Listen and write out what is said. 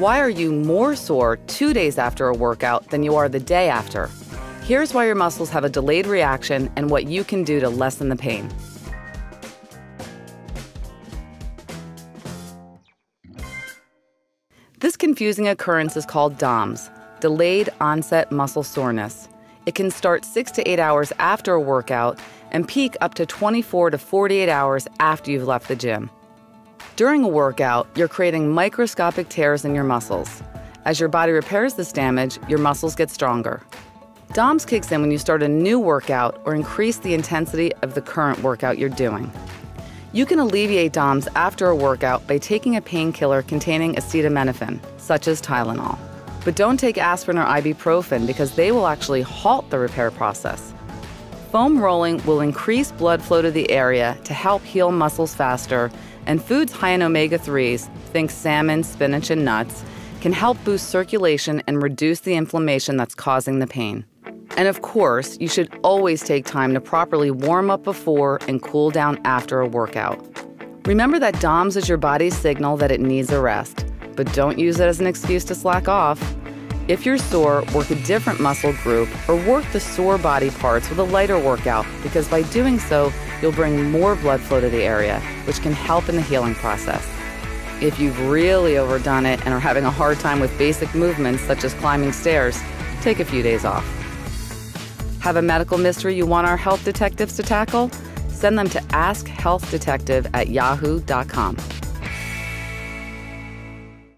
Why are you more sore two days after a workout than you are the day after? Here's why your muscles have a delayed reaction and what you can do to lessen the pain. This confusing occurrence is called DOMS, delayed onset muscle soreness. It can start 6 to 8 hours after a workout and peak up to 24 to 48 hours after you've left the gym. During a workout, you're creating microscopic tears in your muscles. As your body repairs this damage, your muscles get stronger. DOMS kicks in when you start a new workout or increase the intensity of the current workout you're doing. You can alleviate DOMS after a workout by taking a painkiller containing acetaminophen, such as Tylenol. But don't take aspirin or ibuprofen because they will actually halt the repair process. Foam rolling will increase blood flow to the area to help heal muscles faster, and foods high in omega 3s, think salmon, spinach, and nuts, can help boost circulation and reduce the inflammation that's causing the pain. And of course, you should always take time to properly warm up before and cool down after a workout. Remember that DOMS is your body's signal that it needs a rest, but don't use it as an excuse to slack off. If you're sore, work a different muscle group or work the sore body parts with a lighter workout because by doing so, you'll bring more blood flow to the area, which can help in the healing process. If you've really overdone it and are having a hard time with basic movements such as climbing stairs, take a few days off. Have a medical mystery you want our health detectives to tackle? Send them to askhealthdetective at yahoo.com.